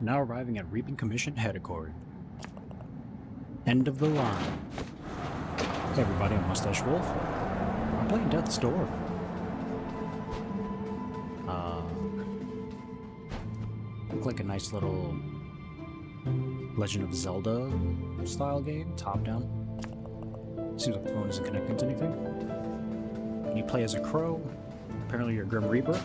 Now arriving at Reaping Commission headquarters. End of the line. Hey everybody, I'm Mustache Wolf. I'm playing Death's Door. Uh, look like a nice little Legend of Zelda style game, top down. Seems like the phone isn't connecting to anything. You play as a crow. Apparently you're a Grim Reaper.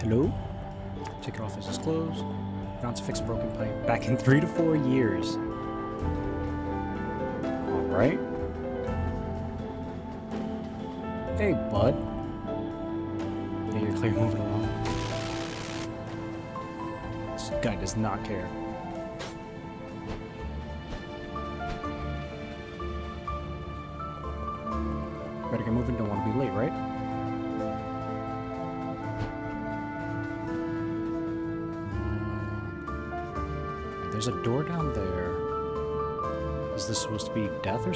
Hello? Your office is closed. Found to fix a broken pipe back in three to four years. Alright. Hey, bud. Yeah, you're clear moving along. This guy does not care.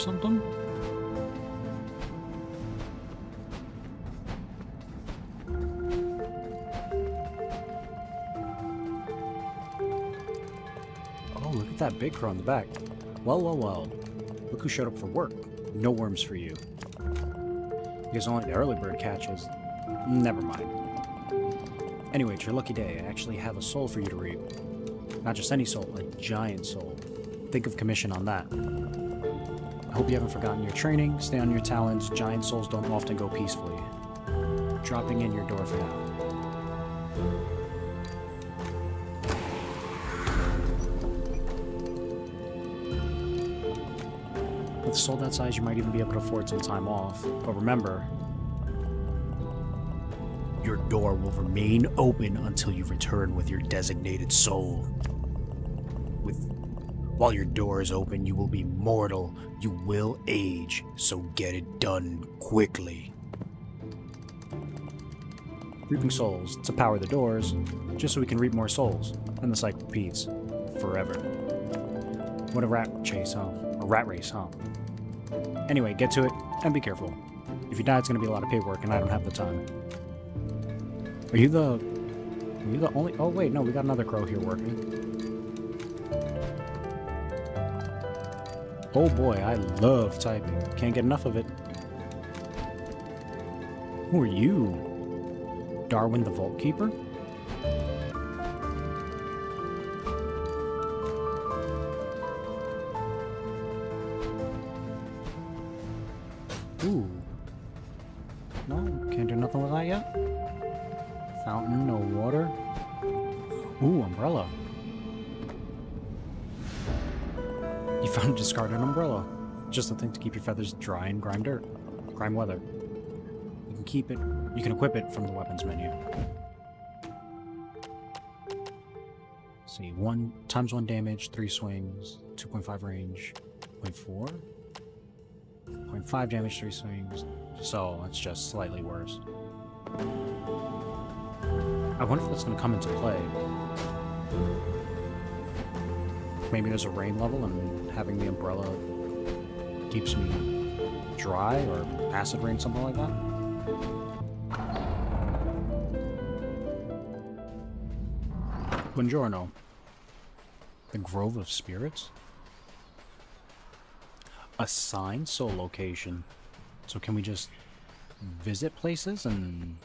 Something? Oh, look at that big crow on the back. Well, well, well. Look who showed up for work. No worms for you. Because only the early bird catches. Never mind. Anyway, it's your lucky day. I actually have a soul for you to reap. Not just any soul, a giant soul. Think of commission on that. I hope you haven't forgotten your training. Stay on your talents. Giant souls don't often go peacefully. Dropping in your door for now. With soul that size, you might even be able to afford some time off. But remember, your door will remain open until you return with your designated soul. With while your door is open, you will be mortal. You will age, so get it done quickly. Reaping souls to power the doors, just so we can reap more souls, and the cycle repeats forever. What a rat chase, huh? A rat race, huh? Anyway, get to it and be careful. If you die, it's gonna be a lot of paperwork, and I don't have the time. Are you the? Are you the only? Oh wait, no, we got another crow here working. Oh boy, I love typing. Can't get enough of it. Who are you? Darwin the Vault Keeper? Just a thing to keep your feathers dry and grime dirt. Grime weather. You can keep it, you can equip it from the weapons menu. see, one times one damage, three swings, 2.5 range, 0.4, 0.5 damage, three swings. So it's just slightly worse. I wonder if that's going to come into play. Maybe there's a rain level and having the umbrella keeps me dry or acid rain, something like that. Buongiorno. The Grove of Spirits? Assign soul location. So can we just visit places and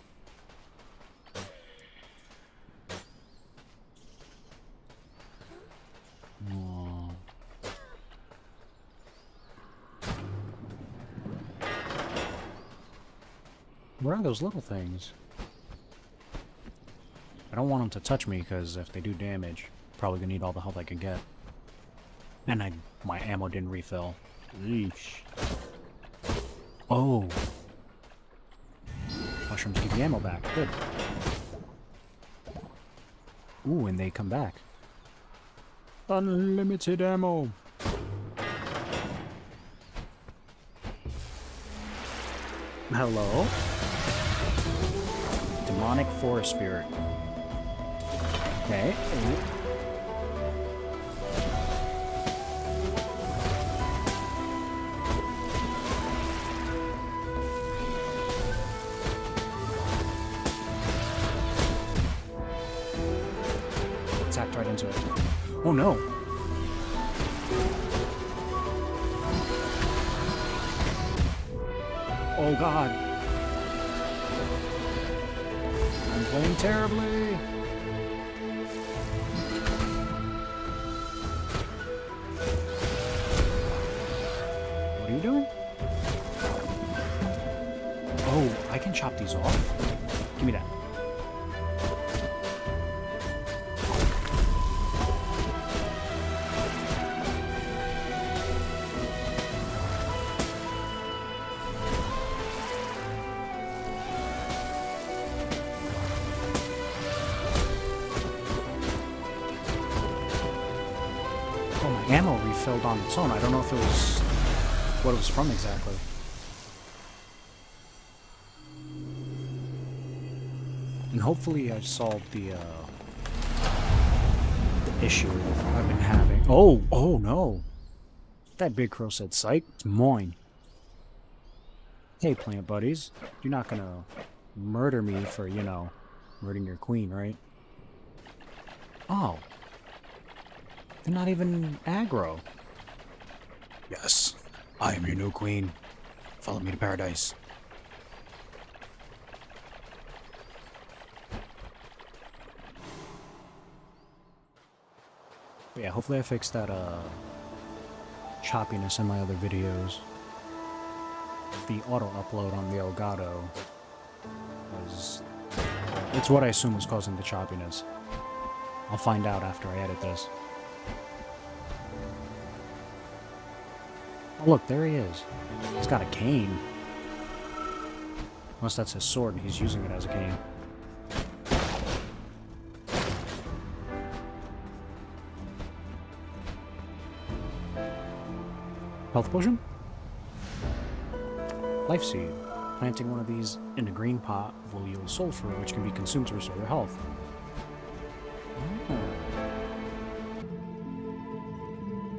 are those little things? I don't want them to touch me because if they do damage, probably gonna need all the health I can get. And I, my ammo didn't refill. Oh. Mushrooms give you ammo back. Good. Ooh, and they come back. Unlimited ammo. Hello? Demonic forest spirit. Okay. Tapped right into it. Oh no! Oh god! Terribly! What are you doing? Oh, I can chop these off? Give me that. On its own. I don't know if it was what it was from exactly. And hopefully I've solved the, uh, the issue I've been having. Oh, oh no. That big crow said, psych, it's mine. Hey, plant buddies. You're not gonna murder me for, you know, murdering your queen, right? Oh. They're not even aggro. Yes, I am your new queen. Follow me to paradise. But yeah, hopefully I fixed that uh, choppiness in my other videos. The auto upload on the Elgato was. It's what I assume was causing the choppiness. I'll find out after I edit this. Look, there he is. He's got a cane. Unless that's his sword and he's using it as a cane. Health potion? Life seed. Planting one of these in a green pot will yield sulfur, which can be consumed to restore your health. Oh,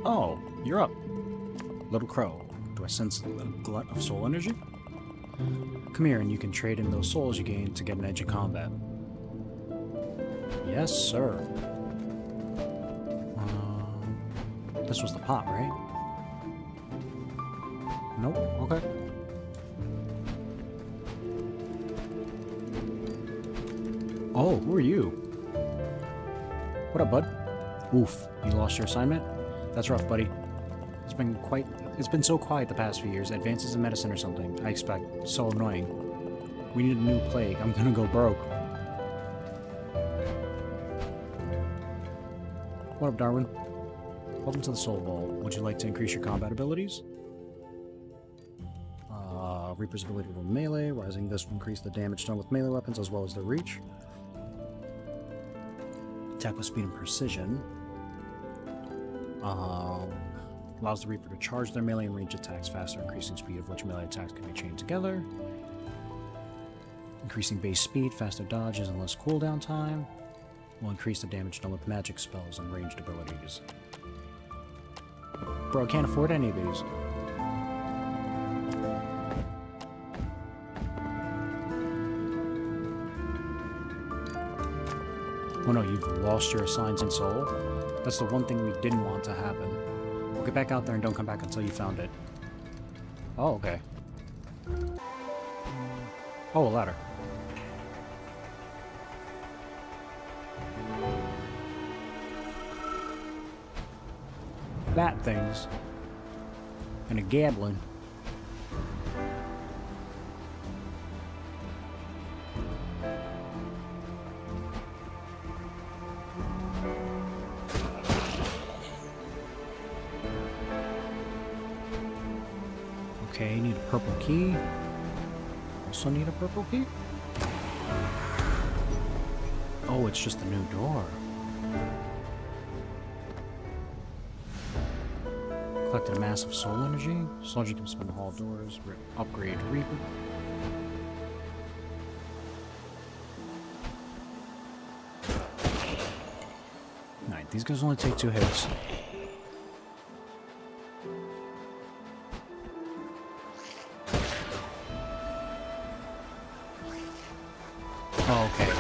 oh you're up. Little Crow, do I sense a glut of soul energy? Come here and you can trade in those souls you gain to get an edge of combat. Yes, sir. Um, this was the pot, right? Nope, okay. Oh, who are you? What up, bud? Oof, you lost your assignment? That's rough, buddy. Been quite... It's been so quiet the past few years. Advances in medicine or something, I expect. So annoying. We need a new plague. I'm gonna go broke. What up, Darwin? Welcome to the Soul Vault. Would you like to increase your combat abilities? Uh, Reaper's ability with melee. Rising this will increase the damage done with melee weapons as well as their reach. Attack with speed and precision. Um, allows the Reaper to charge their melee and range attacks faster, increasing speed of which melee attacks can be chained together. Increasing base speed, faster dodges, and less cooldown time. Will increase the damage done with magic spells and ranged abilities. Bro, I can't afford any of these. Oh no, you've lost your assigned soul? That's the one thing we didn't want to happen. Get back out there and don't come back until you found it. Oh, okay. Oh, a ladder. Bat things. And a gablin. Purple. Oh, it's just a new door. Collected a massive soul energy. Soldier can spin hall doors. Re upgrade Reaper. Alright, these guys only take two hits.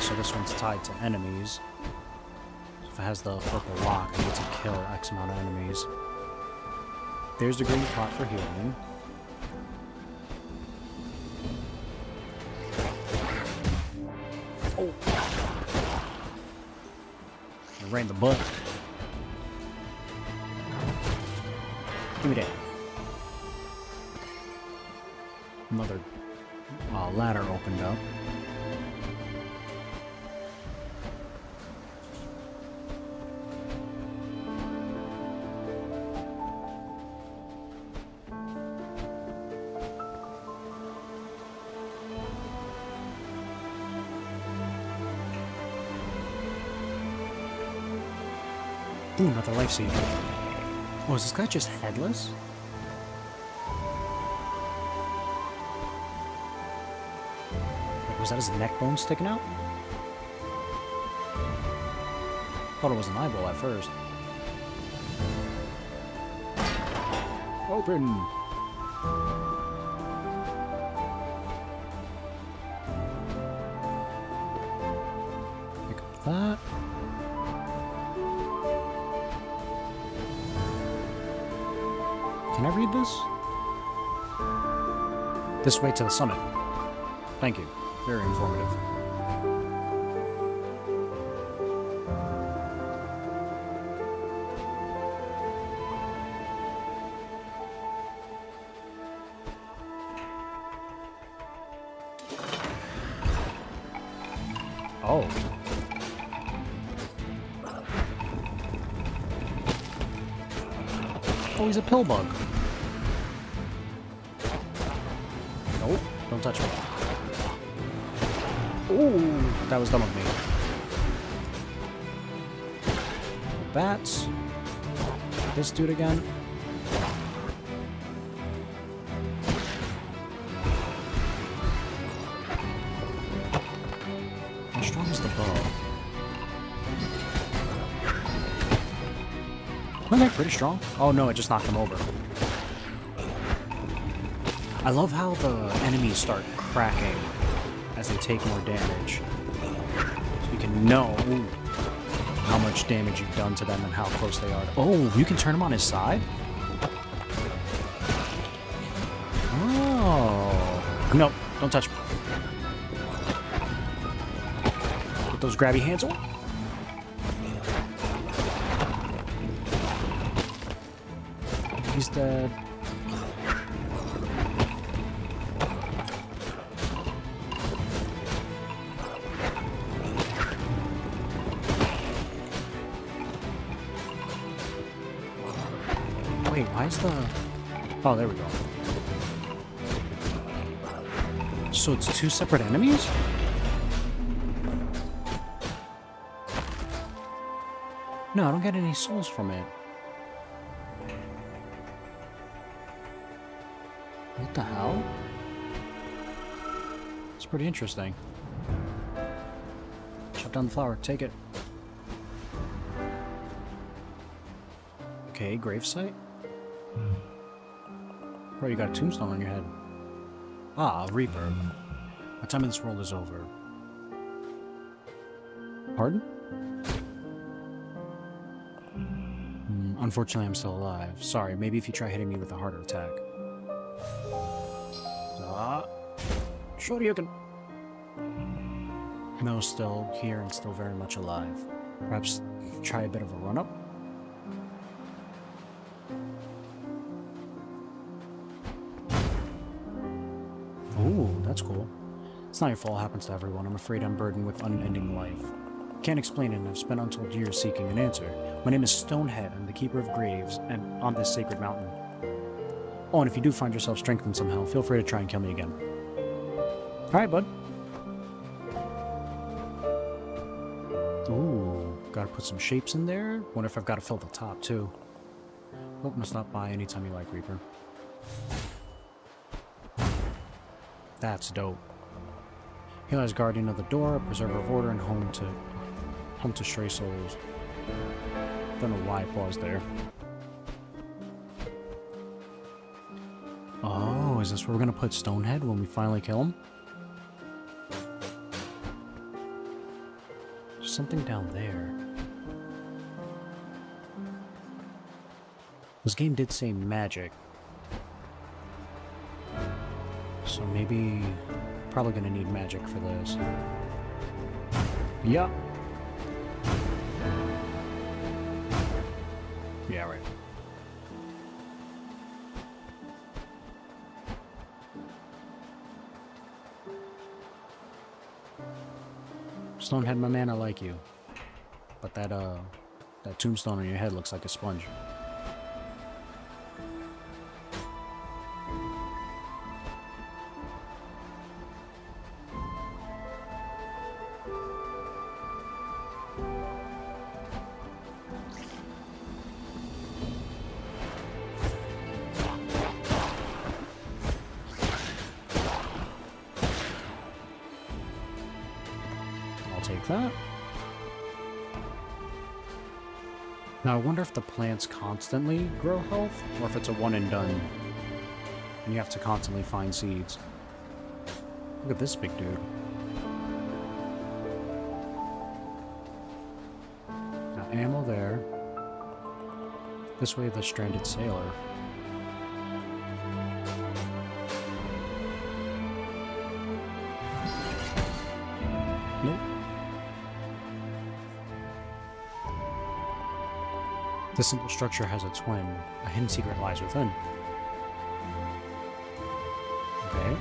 So this one's tied to enemies. If it has the purple lock, I need to kill X amount of enemies. There's the green pot for healing. Oh! In the butt. Give me that. Another uh, ladder opened up. Life seed. Oh, is this guy just headless? Was that his neck bone sticking out? Thought it was an eyeball at first. Open! This way to the summit. Thank you. Very informative. Oh. Oh, he's a pill bug. Don't touch me. Ooh, that was dumb of me. Bats. This dude again. How strong is the bow? that pretty strong. Oh no, it just knocked him over. I love how the enemies start cracking as they take more damage. So you can know how much damage you've done to them and how close they are. Oh, you can turn him on his side? Oh. Nope, don't touch me. Put those grabby hands away. He's dead. Why is the... Oh, there we go. So it's two separate enemies? No, I don't get any souls from it. What the hell? It's pretty interesting. Chop down the flower, take it. Okay, gravesite? You got a tombstone on your head. Ah, Reaper. My time in this world is over. Pardon? Hmm, unfortunately, I'm still alive. Sorry, maybe if you try hitting me with a harder attack. Ah. Shoryuken! No, still here and still very much alive. Perhaps try a bit of a run-up? That's cool. It's not your fault it happens to everyone. I'm afraid I'm burdened with unending life. Can't explain it, and I've spent untold years seeking an answer. My name is Stonehead. I'm the Keeper of Graves, and on this sacred mountain. Oh, and if you do find yourself strengthened somehow, feel free to try and kill me again. Alright, bud. Ooh, gotta put some shapes in there. Wonder if I've gotta fill the top, too. Hope to stop by anytime you like, Reaper. That's dope. He lies guardian of the door, preserver of order, and home to home to stray souls. Don't know why I paused there. Oh, is this where we're gonna put Stonehead when we finally kill him? There's something down there. This game did say magic. So maybe... Probably gonna need magic for this. Yup. Yeah, right. Stonehead, my man, I like you. But that, uh, that tombstone on your head looks like a sponge. If the plants constantly grow health, or if it's a one and done, and you have to constantly find seeds. Look at this big dude. Got ammo there. This way, the stranded sailor. This simple structure has a twin. A hidden secret lies within. Okay.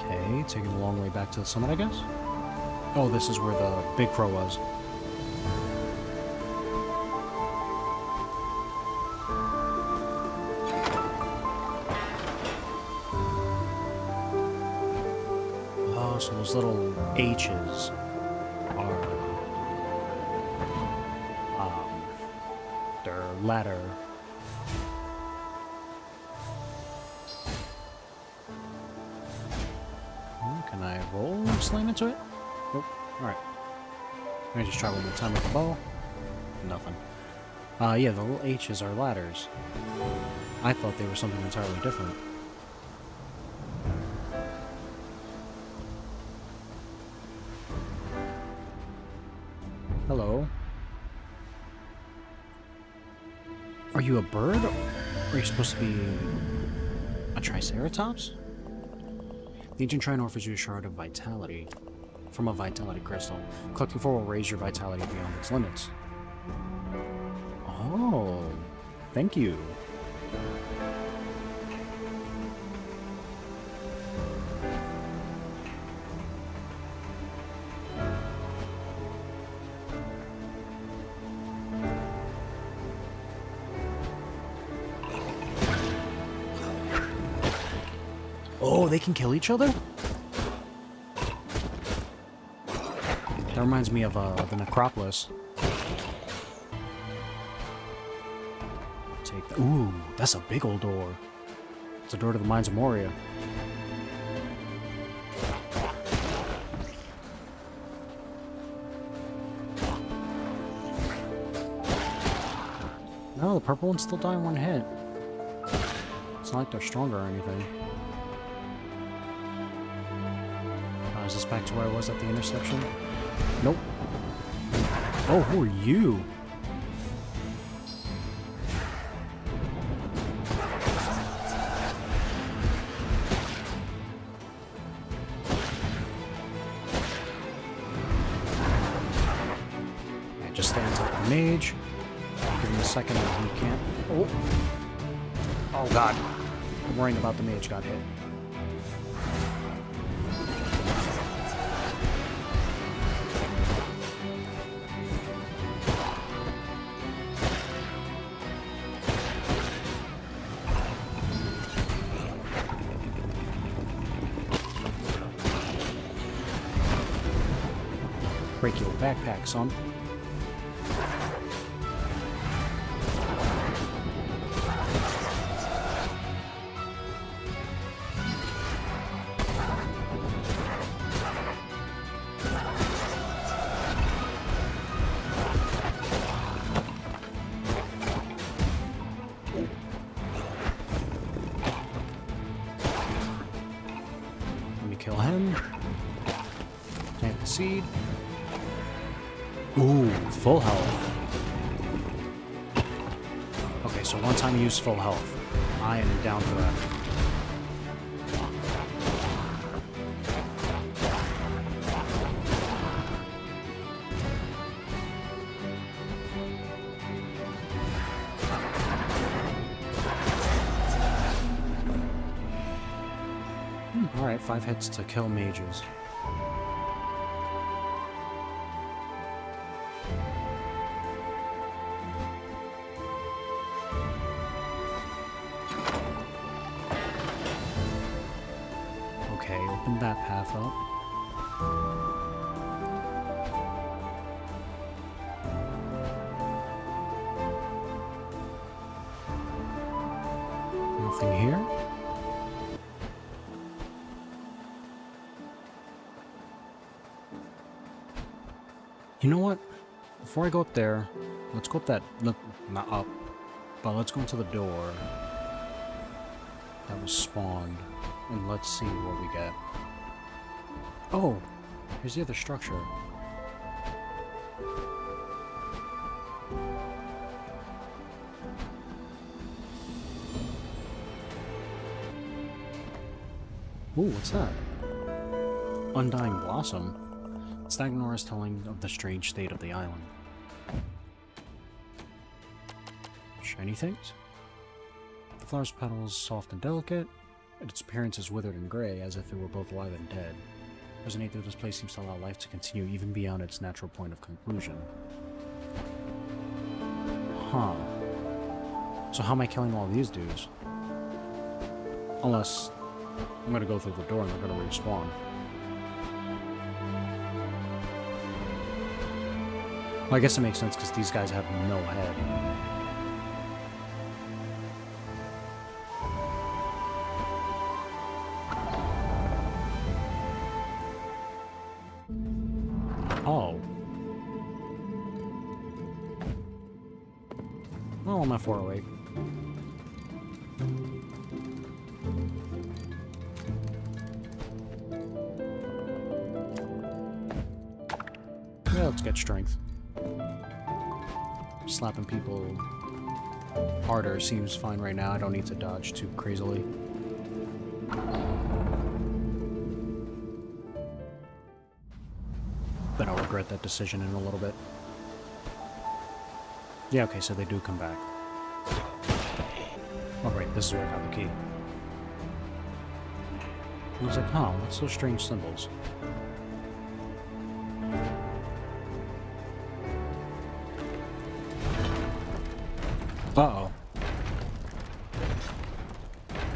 Okay, taking a long way back to the summit, I guess? Oh, this is where the big crow was. Oh, so those little H's are um their ladder. Hmm, Can I roll and slam into it? Nope. Alright. Let me just try one more time with the bow. Nothing. Uh, yeah, the little H's are ladders. I thought they were something entirely different. Supposed to be a Triceratops? The ancient shrine offers you a shard of vitality from a vitality crystal. Collecting four will raise your vitality beyond its limits. Oh, thank you. They can kill each other? That reminds me of uh, the Necropolis. Take that. Ooh, that's a big old door. It's a door to the Mines of Moria. No, the purple ones still die in one hit. It's not like they're stronger or anything. Back to where I was at the intersection? Nope. Oh, who are you? Yeah, just top of the mage. Give him a second he can't. Oh. Oh god. I'm worrying about the mage got hit. Backpack, so one time use full health. I am down for that. Hmm, Alright, five hits to kill mages. Before I go up there, let's go up that... Look, not up. But let's go into the door that was spawned. And let's see what we get. Oh! Here's the other structure. Ooh, what's that? Undying Blossom. Stagnor is telling of the strange state of the island. Shiny things? The flower's petals soft and delicate, and its appearance is withered and gray, as if it were both alive and dead. Resonate through this place seems to allow life to continue even beyond its natural point of conclusion. Huh. So how am I killing all these dudes? Unless I'm gonna go through the door and they're gonna respawn. Well, I guess it makes sense because these guys have no head. Oh. Oh, I'm at 408. Yeah, let's get strength. Slapping people harder seems fine right now. I don't need to dodge too crazily. That decision in a little bit. Yeah, okay, so they do come back. Oh, right, this is where I got the key. I was like, huh, what's those strange symbols? Uh-oh.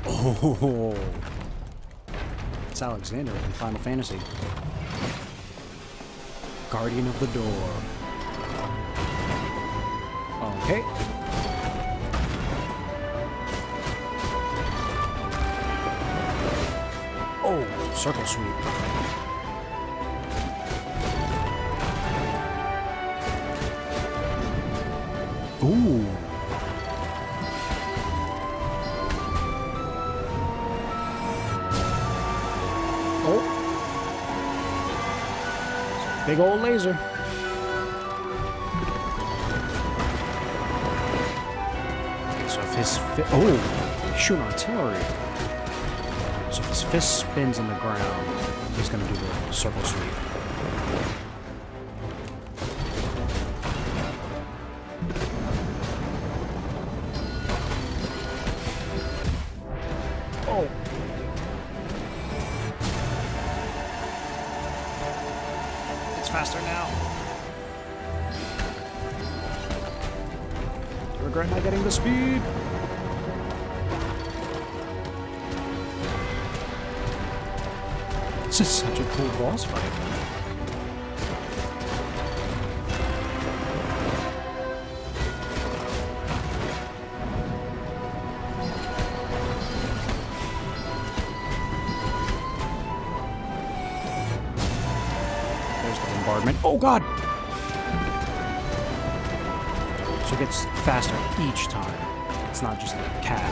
Oh! It's Alexander from Final Fantasy. Guardian of the Door. Okay. Oh, circle sweep. Big old laser. So if his oh, shooting artillery. So if his fist spins in the ground, he's gonna do the circle sweep. It's faster now. Regret not getting the speed. This is such a cool boss fight. Oh god! So it gets faster each time. It's not just a cap.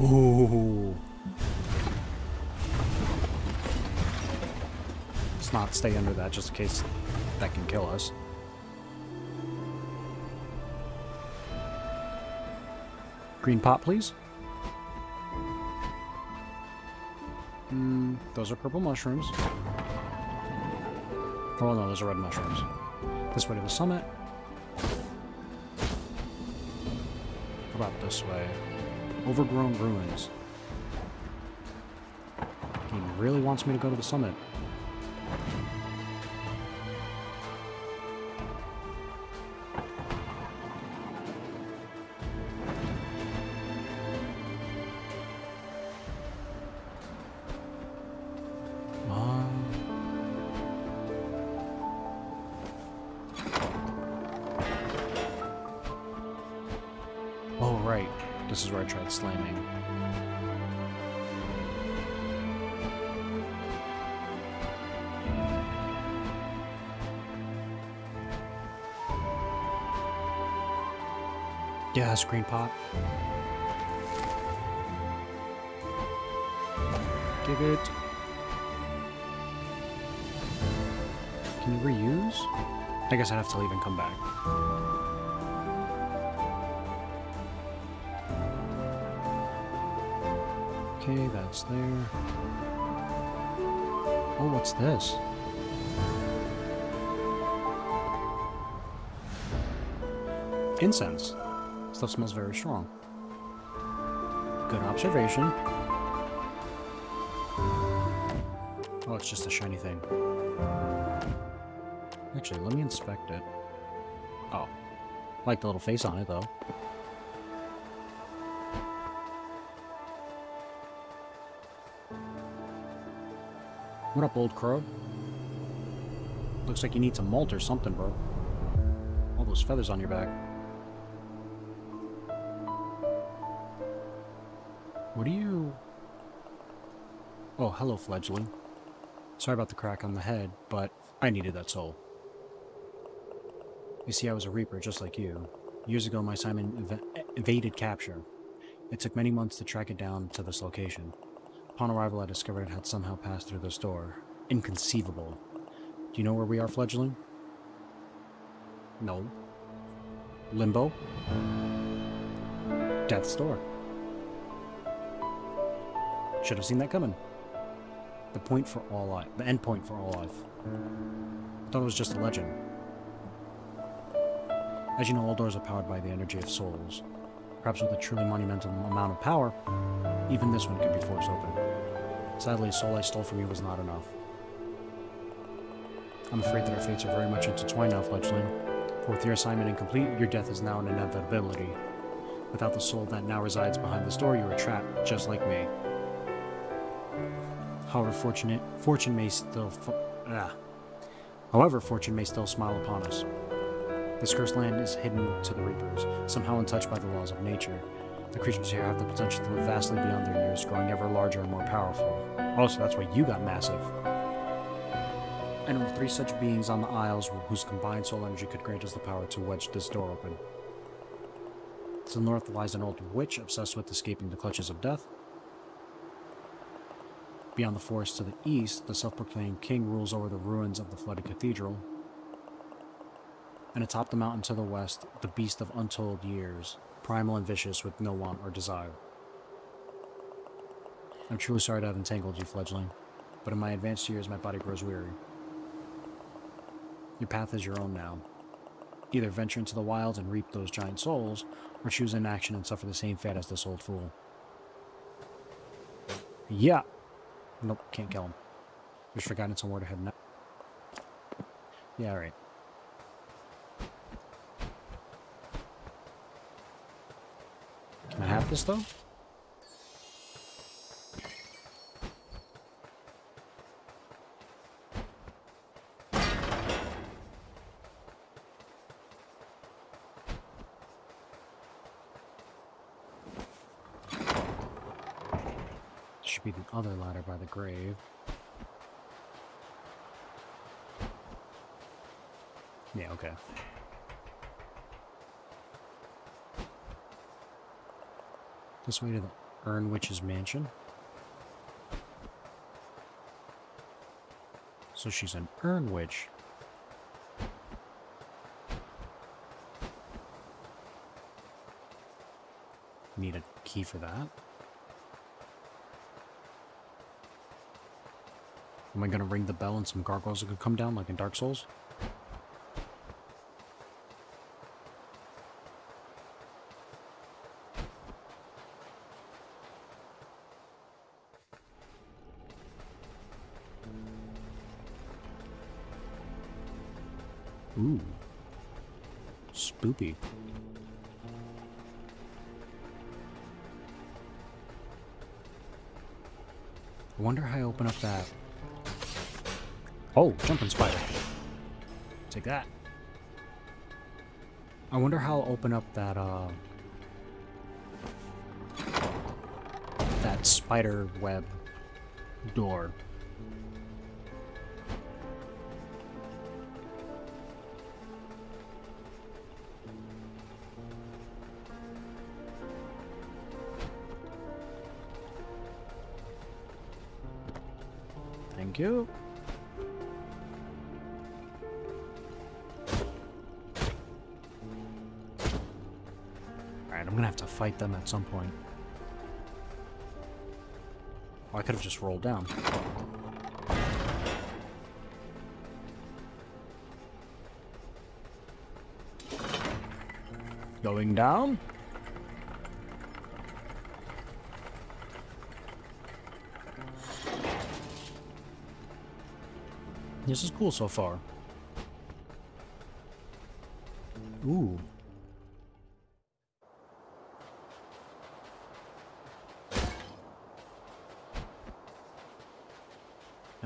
Ooh. Let's not stay under that just in case that can kill us. Green pot, please. Those are purple mushrooms. Oh no, those are red mushrooms. This way to the summit. How about this way? Overgrown ruins. He really wants me to go to the summit. Screen pop. Give it. Can you reuse? I guess I'd have to leave and come back. Okay, that's there. Oh, what's this? Incense. Stuff smells very strong. Good observation. Oh, it's just a shiny thing. Actually, let me inspect it. Oh. Like the little face on it, though. What up, old crow? Looks like you need some molt or something, bro. All those feathers on your back. Hello, fledgling. Sorry about the crack on the head, but I needed that soul. You see, I was a reaper just like you. Years ago, my Simon ev evaded capture. It took many months to track it down to this location. Upon arrival, I discovered it had somehow passed through this door. Inconceivable. Do you know where we are, fledgling? No. Limbo? Death's door. Should have seen that coming. The point for all life. The end point for all life. I thought it was just a legend. As you know, all doors are powered by the energy of souls. Perhaps with a truly monumental amount of power, even this one could be forced open. Sadly, a soul I stole from you was not enough. I'm afraid that our fates are very much intertwined now, fledgling. For with your assignment incomplete, your death is now an inevitability. Without the soul that now resides behind this door, you are trapped, just like me. However, fortunate, fortune may still... ah. However, fortune may still smile upon us. This cursed land is hidden to the Reapers, somehow untouched by the laws of nature, the creatures here have the potential to live vastly beyond their years, growing ever larger and more powerful. Also, that's why you got massive. Know of three such beings on the Isles whose combined soul energy could grant us the power to wedge this door open. To the north lies an old witch obsessed with escaping the clutches of death. Beyond the forest to the east, the self-proclaimed king rules over the ruins of the flooded cathedral. And atop the mountain to the west, the beast of untold years, primal and vicious with no want or desire. I'm truly sorry to have entangled you, fledgling, but in my advanced years my body grows weary. Your path is your own now. Either venture into the wilds and reap those giant souls, or choose inaction and suffer the same fate as this old fool. Yeah! Nope, can't kill him. Just for guidance on where to head now. Yeah, alright. Can I have this though? Be the other ladder by the grave. Yeah, okay. This way to the Urn Witch's mansion. So she's an Urn Witch. Need a key for that. Am I gonna ring the bell and some gargoyles are gonna come down like in Dark Souls? Ooh. Spoopy. I wonder how I open up that. Oh, jumping spider. Take that. I wonder how I'll open up that, uh... That spider web door. Thank you. Fight them at some point. Oh, I could have just rolled down. Going down? This is cool so far. Ooh.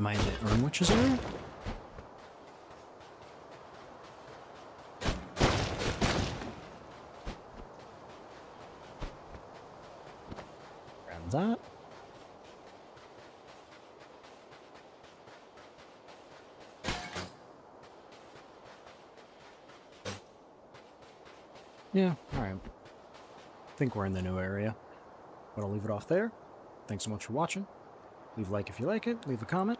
Am Area? Grab that. Yeah, alright. I think we're in the new area. But I'll leave it off there. Thanks so much for watching. Leave a like if you like it, leave a comment,